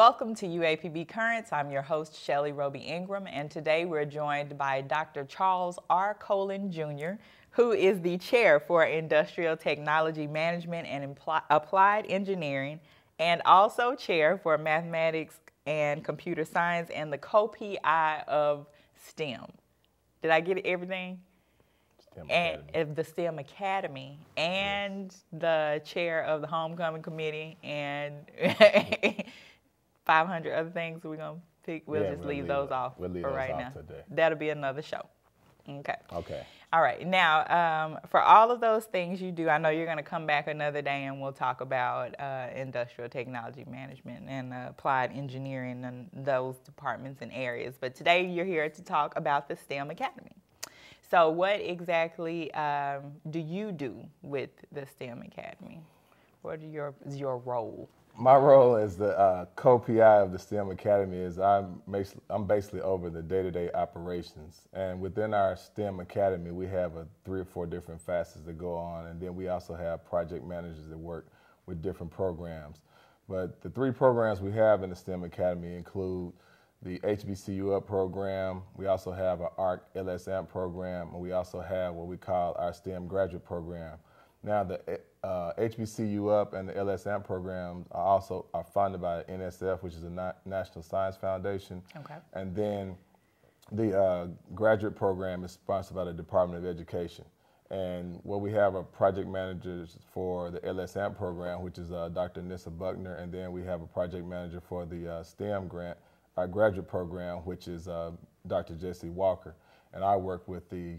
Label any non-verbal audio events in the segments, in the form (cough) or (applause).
Welcome to UAPB Currents. I'm your host, Shelly Roby Ingram, and today we're joined by Dr. Charles R. Colen Jr., who is the chair for Industrial Technology Management and Applied Engineering, and also chair for Mathematics and Computer Science and the co-PI of STEM. Did I get everything? STEM and Academy. the STEM Academy and the chair of the homecoming committee and (laughs) 500 other things we're going to pick. We'll Yeah, just we'll leave leave those off we'll leave for those right off now. today. That'll be another show. Okay. Okay. All right. Now, um, for all of those things you do, I know you're going to come back another day and we'll talk about uh, industrial technology management and uh, applied engineering and those departments and areas. But today you're here to talk about the STEM Academy. So, what exactly um, do you do with the STEM Academy? What are your, is your role? My role as the uh, co-PI of the STEM Academy is I'm, I'm basically over the day-to-day operations. And within our STEM Academy, we have a three or four different facets that go on, and then we also have project managers that work with different programs. But the three programs we have in the STEM Academy include the HBCU Up program. We also have our ARC LSAMP program, and we also have what we call our STEM graduate program. Now, the uh, HBCU Up and the LSAMP programs are also are funded by NSF, which is the Na- National Science Foundation. Okay. And then the uh, graduate program is sponsored by the Department of Education. And what we have are project managers for the LSAMP program, which is uh, Dr. Nissa Buckner, and then we have a project manager for the uh, STEM grant, our graduate program, which is uh, Dr. Jesse Walker. And I work with the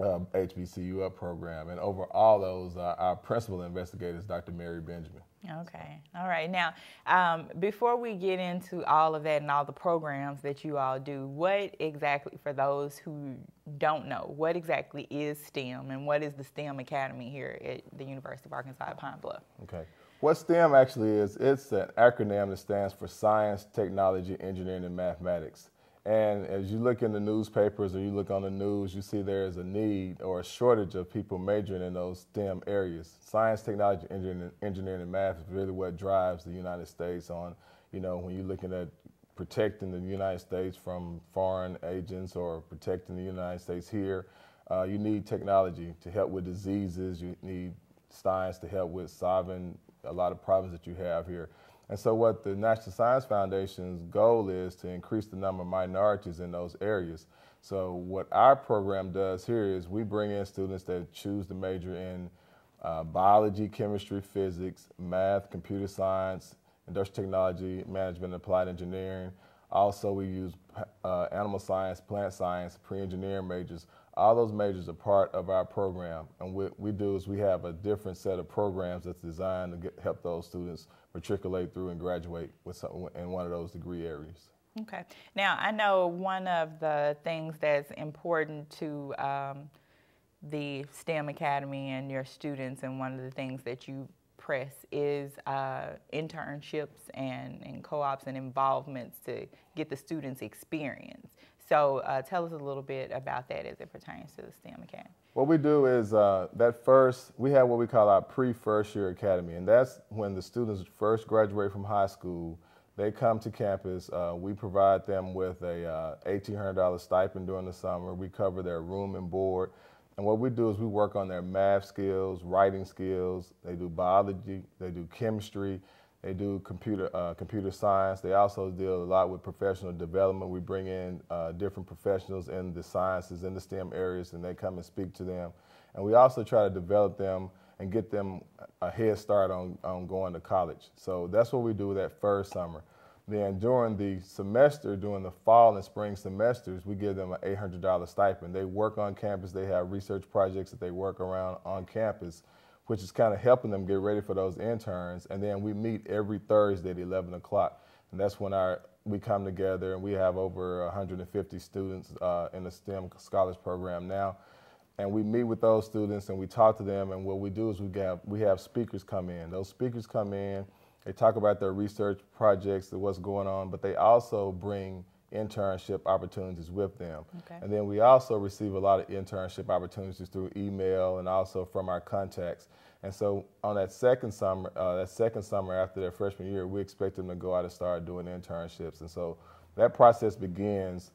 um, HBCU Up program. And over all those, uh, our principal investigator is Dr. Mary Benjamin. Okay. All right. Now, um, before we get into all of that and all the programs that you all do, what exactly, for those who don't know, what exactly is STEM and what is the STEM Academy here at the University of Arkansas at Pine Bluff? Okay. What STEM actually is, it's an acronym that stands for Science, Technology, Engineering, and Mathematics. And as you look in the newspapers or you look on the news, you see there is a need or a shortage of people majoring in those STEM areas. Science, technology, engineering, engineering and math is really what drives the United States on, you know, when you're looking at protecting the United States from foreign agents or protecting the United States here. Uh, you need technology to help with diseases. You need science to help with solving a lot of problems that you have here. And so, what the National Science Foundation's goal is to increase the number of minorities in those areas. So, what our program does here is we bring in students that choose to major in uh, biology, chemistry, physics, math, computer science, industrial technology, management, and applied engineering. Also, we use uh, animal science, plant science, pre-engineering majors. All those majors are part of our program, and what we do is we have a different set of programs that's designed to get, help those students matriculate through and graduate with some, in one of those degree areas. Okay. Now, I know one of the things that's important to um, the STEM Academy and your students, and one of the things that you press is uh, internships and, and co ops and involvements to get the students experience. So, uh, tell us a little bit about that as it pertains to the STEM Academy. What we do is uh, that first, we have what we call our pre first year academy, and that's when the students first graduate from high school. They come to campus. Uh, we provide them with a uh, $1,800 stipend during the summer. We cover their room and board. And what we do is we work on their math skills, writing skills. They do biology, they do chemistry, they do computer uh, computer science. They also deal a lot with professional development. We bring in uh, different professionals in the sciences, in the STEM areas, and they come and speak to them. And we also try to develop them and get them a head start on, on going to college. So that's what we do that first summer. Then during the semester, during the fall and spring semesters, we give them an $800 stipend. They work on campus. They have research projects that they work around on campus, which is kind of helping them get ready for those interns. And then we meet every Thursday at 11 o'clock. And that's when our we come together and we have over 150 students uh, in the STEM Scholars Program now. And we meet with those students and we talk to them. And what we do is we have, we have speakers come in. Those speakers come in, they talk about their research projects what's going on, but they also bring internship opportunities with them. Okay. And then we also receive a lot of internship opportunities through email and also from our contacts. And so on that second summer, uh, that second summer after their freshman year, we expect them to go out and start doing internships. And so that process begins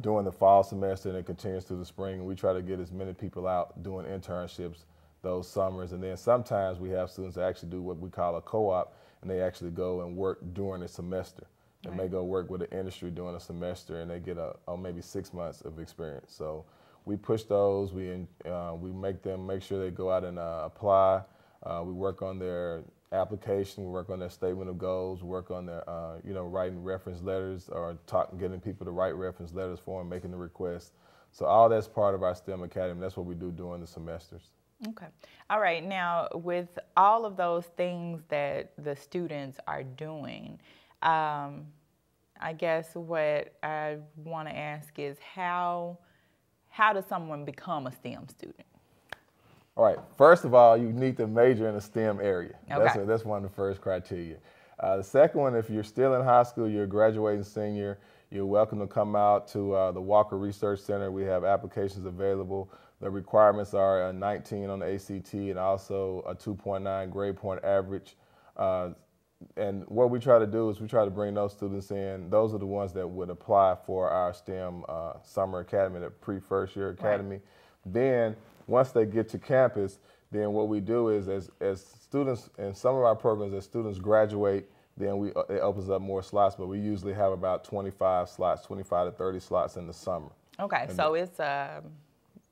during the fall semester and it continues through the spring. And we try to get as many people out doing internships those summers. And then sometimes we have students that actually do what we call a co-op and they actually go and work during the semester. They Right. may go work with the industry during a semester and they get a, a maybe six months of experience. So we push those. We uh, we make them make sure they go out and uh, apply. Uh, we work on their application. We work on their statement of goals. We work on their uh, you know writing reference letters or talk, getting people to write reference letters for them, making the request. So all that's part of our STEM Academy. That's what we do during the semesters. Okay. All right. Now, with all of those things that the students are doing, um, I guess what I want to ask is how how does someone become a STEM student? All right. First of all, you need to major in a STEM area. That's, Okay. a, that's one of the first criteria. Uh, the second one, if you're still in high school, you're a graduating senior, you're welcome to come out to uh, the Walker Research Center. We have applications available. The requirements are a 19 on the ACT and also a 2.9 grade point average. Uh, and what we try to do is we try to bring those students in. Those are the ones that would apply for our STEM uh, summer academy, the pre-first year academy. Then once they get to campus, then what we do is as, as students in some of our programs, as students graduate, then we uh, it opens up more slots, but we usually have about 25 slots, 25 to 30 slots in the summer. Okay, so it's um,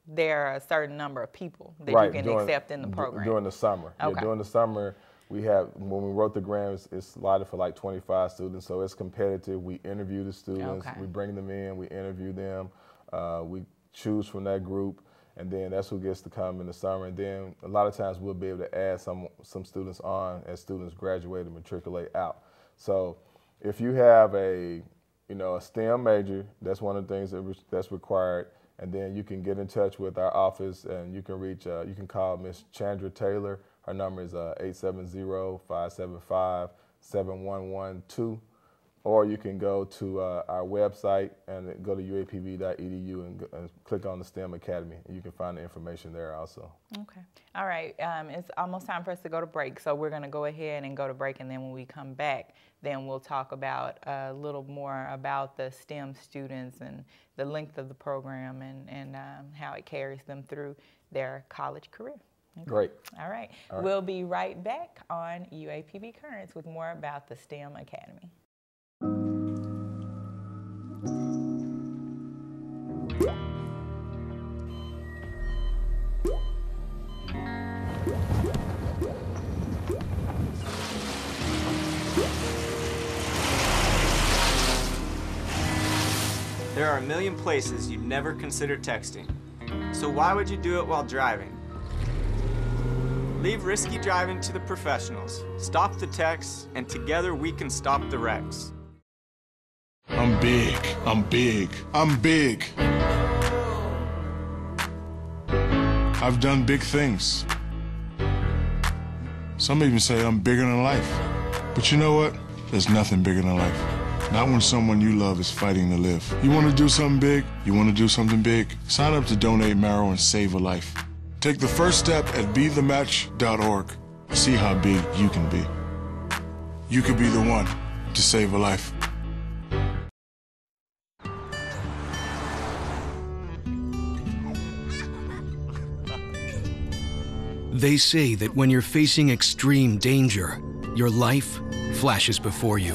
there are a certain number of people that right, you can during- accept in the program. During the summer. Okay. Yeah, during the summer, we have, when we wrote the grants, it's slotted for like 25 students, so it's competitive. We interview the students, Okay. we bring them in, we interview them, uh, we choose from that group, and then that's who gets to come in the summer. And then a lot of times we'll be able to add some, some students on as students graduate and matriculate out. So if you have a, you know, a STEM major, that's one of the things that re- that's required. And then you can get in touch with our office and you can reach, uh, you can call Miss Chandra Taylor. Her number is uh, 870-575-7112. Or you can go to uh, our website and go to uapb.edu and, and click on the STEM Academy. You can find the information there also. Okay. All right. Um, it's almost time for us to go to break. So we're going to go ahead and go to break. And then when we come back, then we'll talk about a little more about the STEM students and the length of the program and, and um, how it carries them through their college career. Okay. Great. All right. All right. We'll be right back on UAPB Currents with more about the STEM Academy. There are a million places you'd never consider texting. So why would you do it while driving? Leave risky driving to the professionals. Stop the texts, and together we can stop the wrecks. I'm big. I'm big. I'm big. I've done big things. Some even say I'm bigger than life. But you know what? There's nothing bigger than life. Not when someone you love is fighting to live. You want to do something big? You want to do something big? Sign up to donate marrow and save a life. Take the first step at bethematch.org. See how big you can be. You could be the one to save a life. They say that when you're facing extreme danger, your life flashes before you.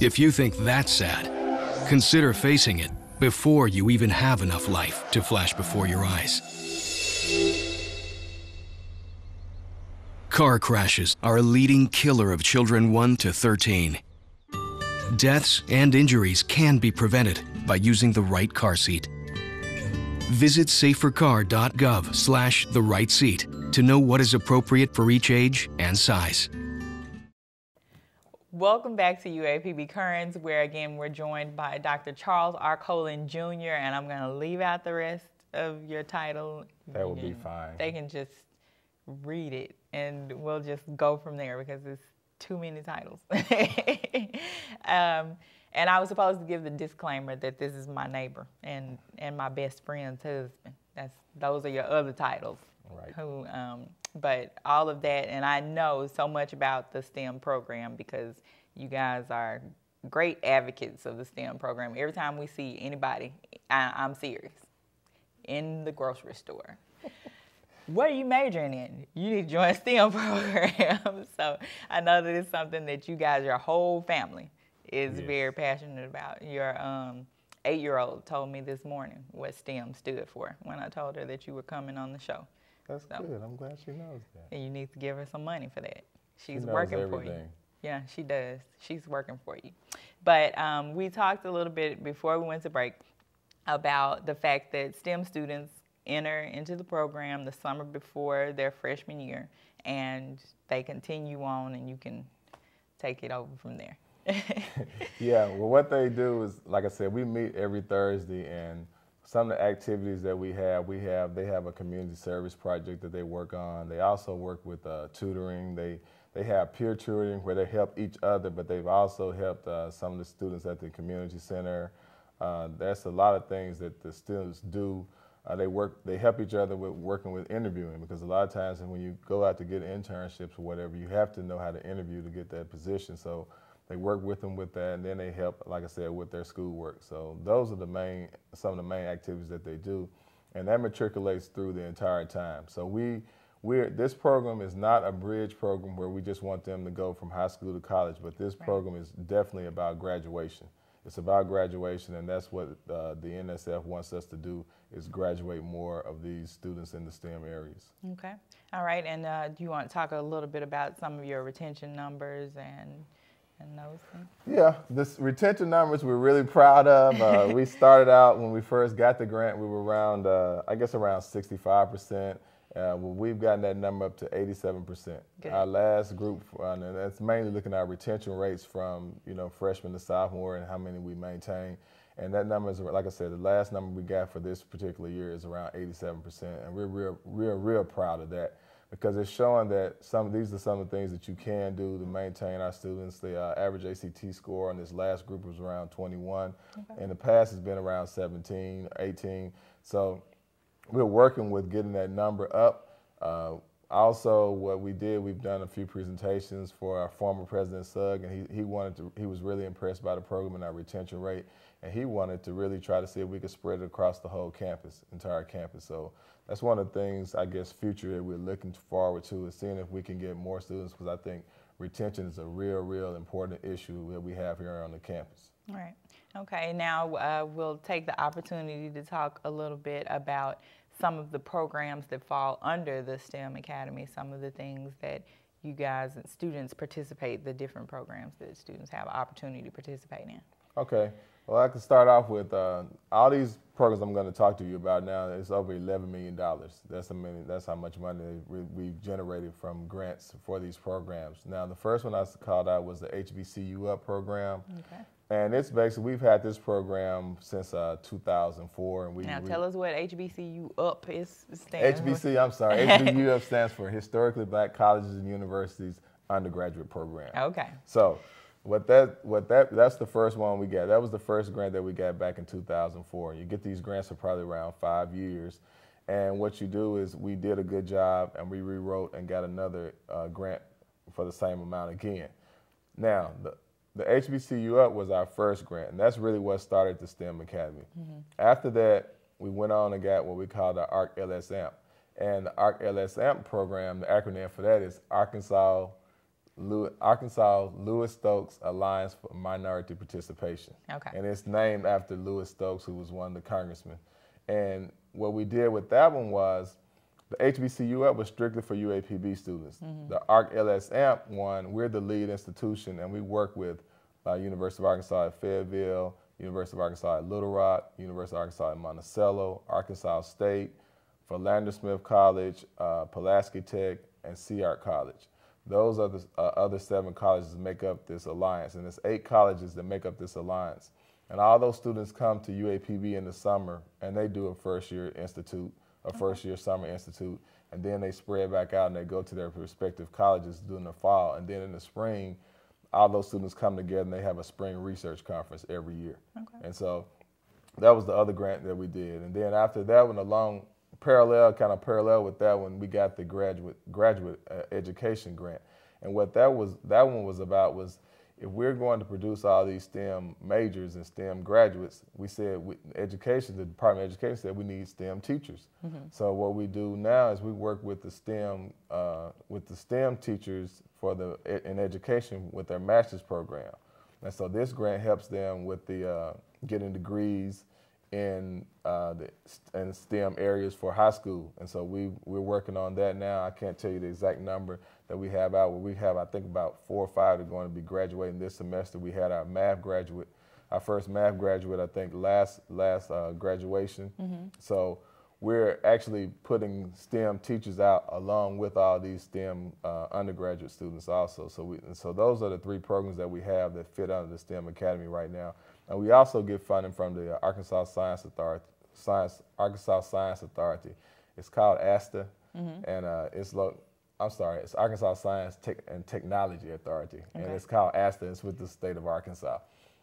If you think that's sad, consider facing it before you even have enough life to flash before your eyes. Car crashes are a leading killer of children 1 to 13. Deaths and injuries can be prevented by using the right car seat. Visit safercar.gov slash the right seat to know what is appropriate for each age and size. Welcome back to UAPB Currents, where again we're joined by Dr. Charles R. Colen Jr., and I'm going to leave out the rest of your title. That would be fine. They can just read it, and we'll just go from there because it's too many titles. (laughs) um, and I was supposed to give the disclaimer that this is my neighbor and, and my best friend's husband. That's those are your other titles. Right. Who, um, but all of that, and I know so much about the STEM program because you guys are great advocates of the STEM program. Every time we see anybody, I, I'm serious, in the grocery store. (laughs) what are you majoring in? You need to join STEM (laughs) program. so I know that it's something that you guys, your whole family, is Yes. very passionate about. Your um, eight-year-old told me this morning what STEM stood for when I told her that you were coming on the show. That's So- good. I'm glad she knows that. And you need to give her some money for that. She's knows working for you. everything. Yeah, she does. She's working for you. But um, we talked a little bit before we went to break about the fact that STEM students enter into the program the summer before their freshman year and they continue on and you can take it over from there. (laughs) (laughs) Yeah, well, what they do is, like I said, we meet every Thursday, and some of the activities that we have, we have, they have a community service project that they work on. They also work with uh, tutoring. They they have peer tutoring where they help each other, but they've also helped uh, some of the students at the community center. Uh, that's a lot of things that the students do. Uh, they work, they help each other with working with interviewing because a lot of times when you go out to get internships or whatever, you have to know how to interview to get that position. So they work with them with that, and then they help, like I said, with their schoolwork. So those are the main, some of the main activities that they do, and that matriculates through the entire time. So we, we're this program is not a bridge program where we just want them to go from high school to college, but this program is definitely about graduation. It's about graduation, and that's what uh, the NSF wants us to do: is graduate more of these students in the STEM areas. okay. All right. And uh, do you want to talk a little bit about some of your retention numbers and, and those things? Yeah, this retention numbers we're really proud of. Uh, (laughs) we started out when we first got the grant, we were around, uh, I guess, around 65%. Uh, well, we've gotten that number up to 87%. Good. Our last group, uh, and that's mainly looking at our retention rates from you know freshman to sophomore and how many we maintain. And that number is, like I said, the last number we got for this particular year is around 87%, and we're real, real, real proud of that because it's showing that some of these are some of the things that you can do to maintain our students. The uh, average ACT score on this last group was around 21. In the past, it's been around 17, 18. So we're working with getting that number up. Uh, also, what we did, we've done a few presentations for our former president Sugg, and he, he wanted to. He was really impressed by the program and our retention rate, and he wanted to really try to see if we could spread it across the whole campus, entire campus. So that's one of the things I guess future that we're looking forward to is seeing if we can get more students because I think retention is a real, real important issue that we have here on the campus. All right. Okay. Now uh, we'll take the opportunity to talk a little bit about some of the programs that fall under the STEM Academy, some of the things that you guys and students participate, the different programs that students have opportunity to participate in. Okay. Well, I can start off with uh, all these programs I'm going to talk to you about now. It's over 11 million dollars. That's a million, That's how much money we, we've generated from grants for these programs. Now, the first one I called out was the HBCU Up program, Okay. And it's basically we've had this program since uh, 2004, and we Now we- tell us what HBCU up is stands for. HBC. I'm sorry, (laughs) HBCU Up stands for Historically Black Colleges and Universities Undergraduate Program. Okay. So what that what that that's the first one we got. That was the first grant that we got back in 2004. You get these grants for probably around five years, and what you do is we did a good job and we rewrote and got another uh, grant for the same amount again. Now the the HBCU Up was our first grant, and that's really what started the STEM Academy. Mm-hmm. After that, we went on and got what we call the ARC LS AMP. And the ARC LS AMP program, the acronym for that is Arkansas Lew- Arkansas Lewis Stokes Alliance for Minority Participation. Okay. And it's named after Lewis Stokes, who was one of the congressmen. And what we did with that one was the HBCU Up was strictly for UAPB students. The ARC LS AMP one, we're the lead institution, and we work with uh, University of Arkansas at Fayetteville, University of Arkansas at Little Rock, University of Arkansas at Monticello, Arkansas State, Philander Smith College, uh, Pulaski Tech, and CART College. Those are the uh, other seven colleges that make up this alliance, and it's eight colleges that make up this alliance. And all those students come to UAPB in the summer, and they do a first year institute, a first year summer institute, and then they spread back out and they go to their respective colleges during the fall, and then in the spring, all those students come together and they have a spring research conference every year. Okay. And so that was the other grant that we did. And then after that one, along parallel, kind of parallel with that one, we got the graduate graduate uh, education grant. And what that was, that one was about was if we're going to produce all these STEM majors and STEM graduates, we said we, education, the Department of Education said we need STEM teachers. Mm-hmm. So what we do now is we work with the STEM uh, with the STEM teachers for the in education with their master's program, and so this grant helps them with the uh, getting degrees in uh, the in STEM areas for high school, and so we we're working on that now. I can't tell you the exact number that we have out. we have, I think, about four or five that are going to be graduating this semester. We had our math graduate, our first math graduate, I think, last last uh, graduation. Mm-hmm. So we're actually putting STEM teachers out along with all these STEM uh, undergraduate students also. So we, so those are the three programs that we have that fit under the STEM Academy right now. And we also get funding from the Arkansas Science Authority, Science Arkansas Science Authority. It's called ASTA, mm-hmm. and uh, it's lo- I'm sorry, it's Arkansas Science Tech and Technology Authority, okay. and it's called ASTA. It's with the state of Arkansas,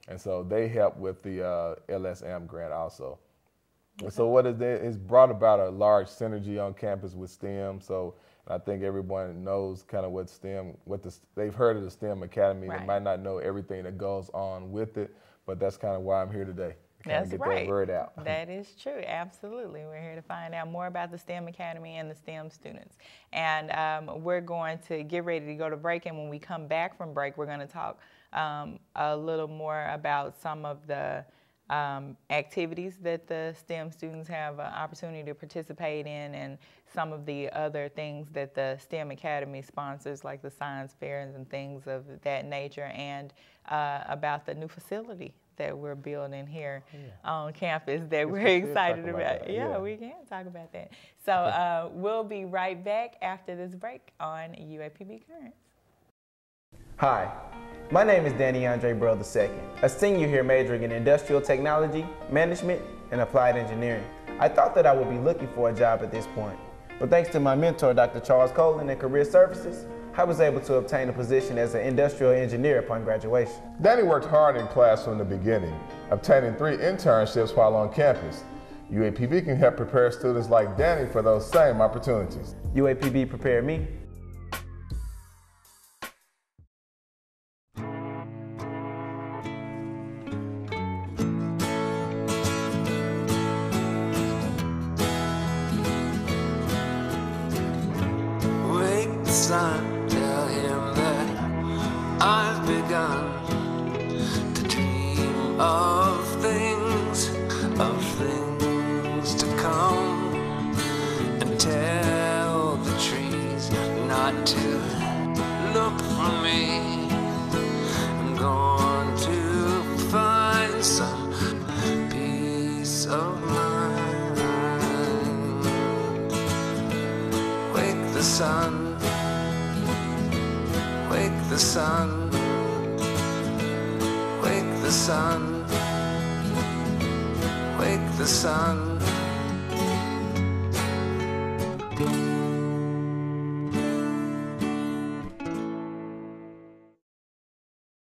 and so they help with the uh, LSAMP grant also. Okay. And so what it is brought about a large synergy on campus with STEM. So I think everyone knows kind of what STEM, what the, they've heard of the STEM Academy. Right. They might not know everything that goes on with it, but that's kind of why I'm here today. That's get right. that word out. (laughs) That is true. Absolutely. We're here to find out more about the STEM Academy and the STEM students. And um, we're going to get ready to go to break. And when we come back from break, we're going to talk um, a little more about some of the um, activities that the STEM students have an opportunity to participate in and some of the other things that the STEM Academy sponsors, like the science fairs and things of that nature, and uh, about the new facility that we're building here yeah. on campus that we're excited about. about. Yeah, yeah, we can talk about that. So uh, we'll be right back after this break on UAPB Currents. Hi, my name is Danny Andre Burrell II, a senior here majoring in industrial technology, management, and applied engineering. I thought that I would be looking for a job at this point, but thanks to my mentor, Dr. Charles Colen at Career Services, I was able to obtain a position as an industrial engineer upon graduation. Danny worked hard in class from the beginning, obtaining three internships while on campus. UAPB can help prepare students like Danny for those same opportunities. UAPB prepared me I've begun to dream of.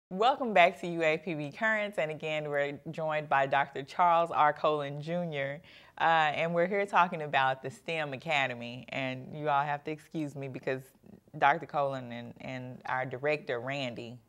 Welcome back to UAPB Currents, and again, we're joined by Dr. Charles R. Colen Jr., uh, and we're here talking about the STEM Academy. And you all have to excuse me because Dr. Colen and, and our director, Randy,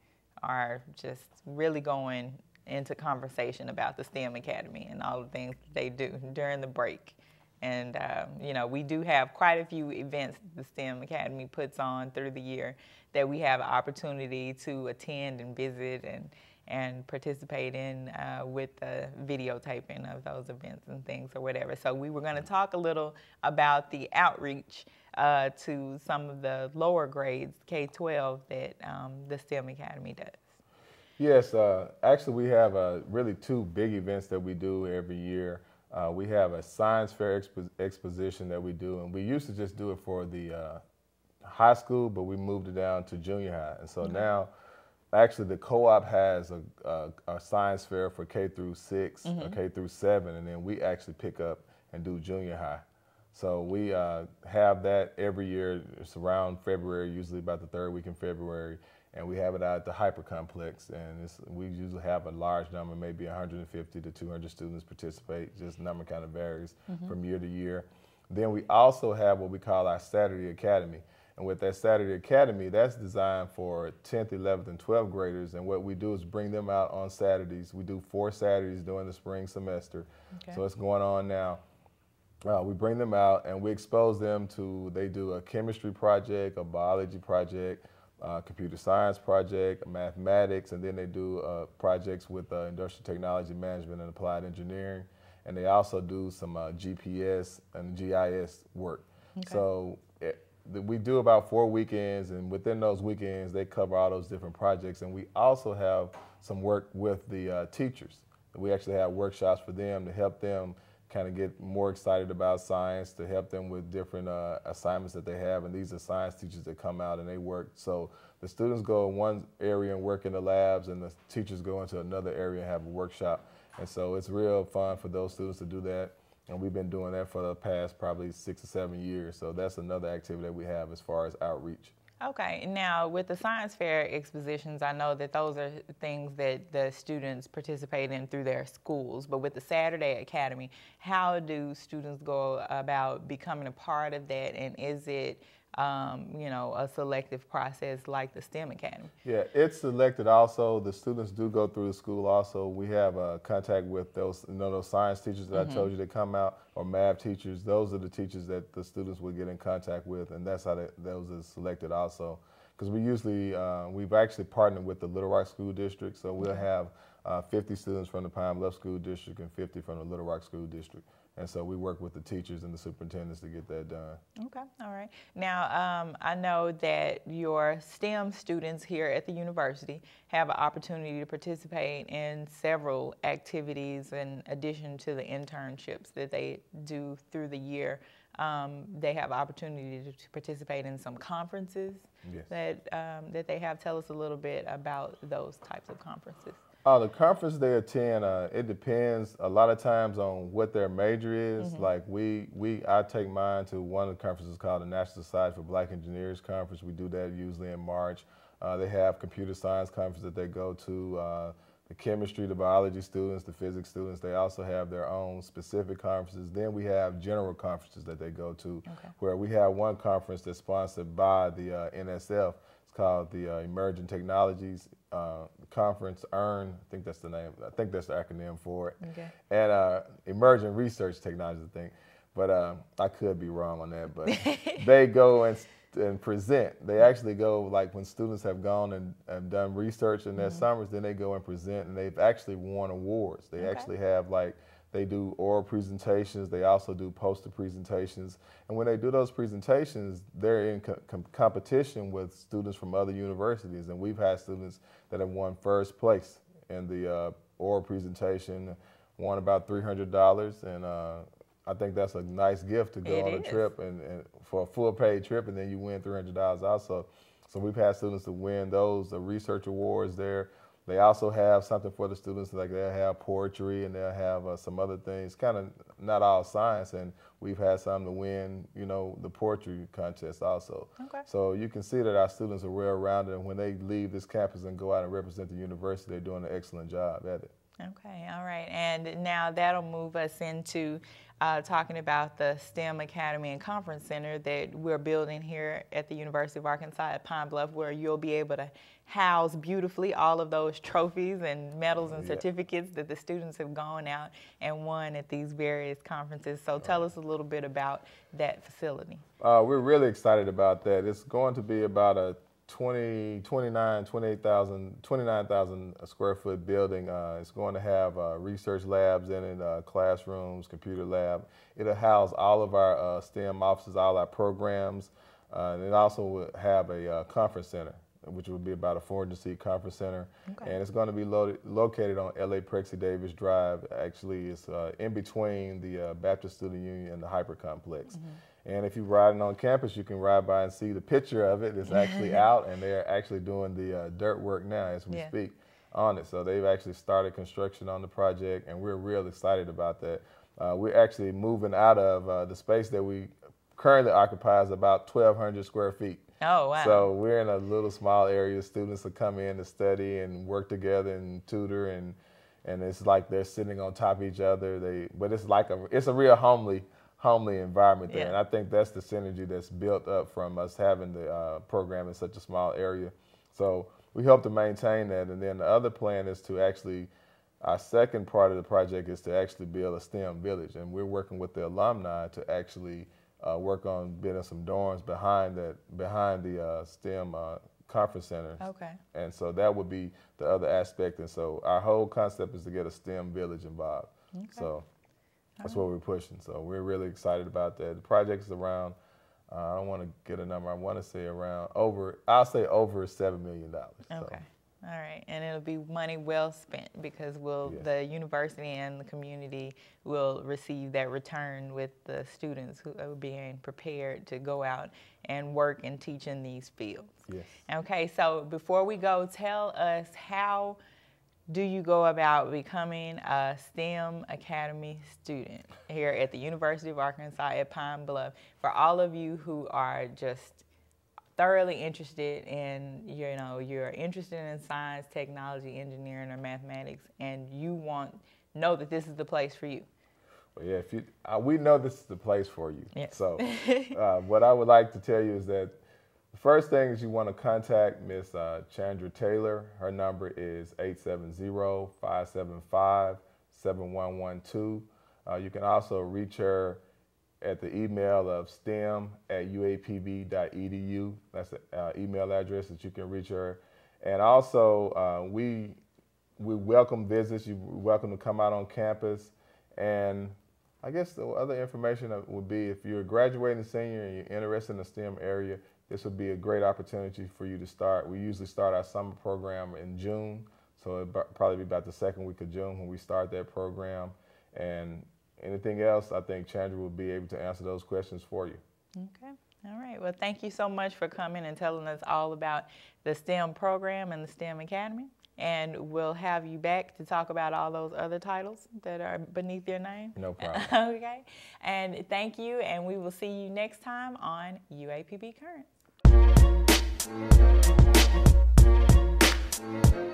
are just really going into conversation about the STEM Academy and all the things they do during the break. And, um, you know, we do have quite a few events the STEM Academy puts on through the year that we have opportunity to attend and visit and and participate in uh, with the videotaping of those events and things or whatever. So we were going to talk a little about the outreach uh, to some of the lower grades, K-12, that um, the STEM Academy does. Yes, uh, actually we have uh, really two big events that we do every year. Uh, we have a science fair expo- exposition that we do, and we used to just do it for the uh, high school, but we moved it down to junior high. And so okay. now, actually, the co-op has a, a, a, science fair for K through 6 mm-hmm. or K through seven, and then we actually pick up and do junior high. So we uh, have that every year. It's around February, usually about the third week in February, and we have it out at the HPER Complex. And we usually have a large number, maybe 150 to 200 students participate. Just number kind of varies mm-hmm. from year to year. Then we also have what we call our Saturday Academy. And with that Saturday Academy, that's designed for 10th, 11th, and 12th graders. And what we do is bring them out on Saturdays. We do four Saturdays during the spring semester. Okay. So it's going on now. Uh, we bring them out and we expose them to, they do a chemistry project, a biology project, a computer science project, mathematics, and then they do uh, projects with uh, industrial technology management and applied engineering. And they also do some uh, GPS and GIS work. Okay. So it, we do about four weekends, and within those weekends, they cover all those different projects. And we also have some work with the uh, teachers. We actually have workshops for them to help them kind of get more excited about science to help them with different uh, assignments that they have. And these are science teachers that come out and they work. So the students go in one area and work in the labs, and the teachers go into another area and have a workshop. And so it's real fun for those students to do that. And we've been doing that for the past probably six or seven years. So that's another activity that we have as far as outreach. Okay, now with the science fair expositions, I know that those are things that the students participate in through their schools. But with the Saturday Academy, how do students go about becoming a part of that? And is it um, you know, a selective process like the STEM Academy. Yeah, it's selected also. The students do go through the school also. We have uh, contact with those, you know, those science teachers that mm-hmm. I told you to come out, or math teachers. Those are the teachers that the students will get in contact with, and that's how they, those are selected also. Because we usually, uh, we've actually partnered with the Little Rock School District, so we'll have uh, 50 students from the Pine Bluff School District and 50 from the Little Rock School District. And so we work with the teachers and the superintendents to get that done. Okay, all right. Now, um, I know that your STEM students here at the university have an opportunity to participate in several activities in addition to the internships that they do through the year. Um, they have opportunity to, participate in some conferences yes. that, um, that they have. Tell us a little bit about those types of conferences. Uh, the conference they attend, uh, it depends a lot of times on what their major is. Mm-hmm. Like we, we, I take mine to one of the conferences called the National Society for Black Engineers Conference. We do that usually in March. Uh, they have computer science conference that they go to. Uh, the chemistry, the biology students, the physics students, they also have their own specific conferences. Then we have general conferences that they go to, okay. where we have one conference that's sponsored by the uh, NSF It's called the uh, Emerging Technologies uh, Conference, ERN, I think that's the name, I think that's the acronym for it. Okay. And uh, Emerging Research Technologies, I think. But uh, I could be wrong on that, but (laughs) they go and, and present. They actually go, like when students have gone and, and done research in their mm-hmm. summers, then they go and present, and they've actually won awards. They okay. actually have like they do oral presentations. They also do poster presentations. And when they do those presentations, they're in co- competition with students from other universities. And we've had students that have won first place in the uh, oral presentation, won about $300. And uh, I think that's a nice gift to go it on is. a trip and, and, for a full paid trip, and then you win $300 also. So we've had students to win those uh, research awards there. They also have something for the students, like they'll have poetry and they'll have uh, some other things, kind of not all science. And we've had some to win, you know, the poetry contest also. Okay. So you can see that our students are well rounded, and when they leave this campus and go out and represent the university, they're doing an excellent job at it. Okay, all right. And now that'll move us into uh, talking about the STEM Academy and Conference Center that we're building here at the University of Arkansas at Pine Bluff, where you'll be able to house beautifully all of those trophies and medals and certificates that the students have gone out and won at these various conferences. So tell us a little bit about that facility. Uh, we're really excited about that. It's going to be about a 20, 29, 28,000, 29,000 square foot building. Uh, it's going to have uh, research labs in it, uh, classrooms, computer lab. It'll house all of our uh, STEM offices, all our programs, uh, and it also will have a uh, conference center which would be about a 400 seat conference center. Okay. And it's going to be loaded, located on LA Prexy Davis Drive. Actually, it's uh, in between the uh, Baptist Student Union and the HPER Complex. Mm-hmm. And if you're riding on campus, you can ride by and see the picture of it. It's actually (laughs) out, and they're actually doing the uh, dirt work now as we Yeah. speak on it. So they've actually started construction on the project, and we're real excited about that. Uh, we're actually moving out of uh, the space that we currently occupies about 1,200 square feet. Oh, wow. So we're in a little small area. Students will come in to study and work together and tutor, and and it's like they're sitting on top of each other. They, but it's like a it's a real homely homely environment there, Yeah. and I think that's the synergy that's built up from us having the uh, program in such a small area. So we hope to maintain that, and then the other plan is to actually. Our second part of the project is to actually build a STEM village, and we're working with the alumni to actually uh, work on building some dorms behind that behind the uh, STEM uh, conference center. Okay. And so that would be the other aspect. And so our whole concept is to get a STEM village involved. Okay. So that's what we're pushing. So we're really excited about that. The project is around. Uh, I don't want to get a number. I want to say around over. I'll say over seven million dollars. Okay. All right, and it'll be money well spent because we'll Yes. the university and the community will receive that return with the students who are being prepared to go out and work and teach in these fields. Yes. Okay, so before we go, tell us how do you go about becoming a STEM Academy student here at the University of Arkansas at Pine Bluff? For all of you who are just thoroughly interested in you know you're interested in science technology engineering or mathematics and you want know that this is the place for you Well, yeah, if you, uh, we know this is the place for you. Yes. So, (laughs) uh, what I would like to tell you is that the first thing is you want to contact Miss uh, Chandra Taylor. Her number is 870-575-7112. Uh, you can also reach her at the email of stem at uapb.edu. That's the uh, email address that you can reach her. And also, uh, we we welcome visits. You're welcome to come out on campus. And I guess the other information would be if you're a graduating senior and you're interested in the STEM area, this would be a great opportunity for you to start. We usually start our summer program in June, so it'll probably be about the second week of June when we start that program. And anything else, I think Chandra will be able to answer those questions for you. okay all right well thank you so much for coming and telling us all about the stem program and the stem academy and we'll have you back to talk about all those other titles that are beneath your name No (laughs) problem. okay and thank you and we will see you next time on uapb current Thank you.